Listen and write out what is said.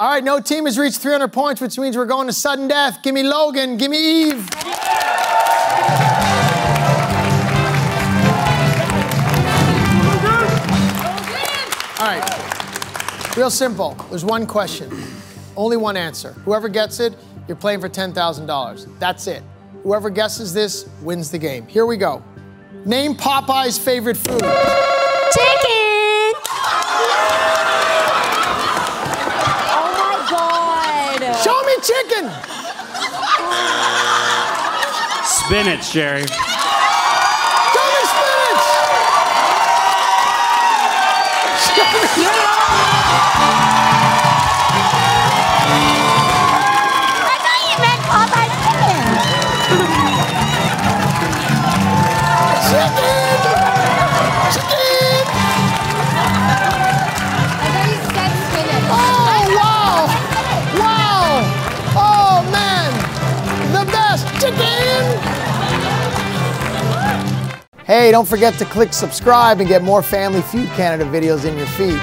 All right, no team has reached 300 points, which means we're going to sudden death. Give me Logan. Give me Eve. All right. Real simple. There's one question, only one answer. Whoever gets it, you're playing for $10,000. That's it. Whoever guesses this wins the game. Here we go. Name Popeye's favorite food. Chicken! God! Show me chicken. Spinach, Gerry. Show me spinach. I thought you meant Popeye chicken! Chicken. Chicken. Hey, don't forget to click subscribe and get more Family Feud Canada videos in your feed.